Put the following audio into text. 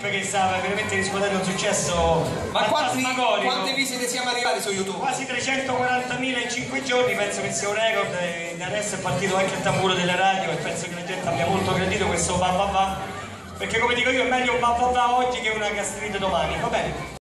clip che stava veramente riscuotendo un successo Ma quanti, quante visite siamo arrivati su YouTube? Quasi 340.000 in 5 giorni, penso che sia un record e da adesso è partito anche il tamburo della radio e penso che la gente abbia molto gradito questo va va va perché come dico io è meglio un va va va oggi che una gastrite domani, va bene?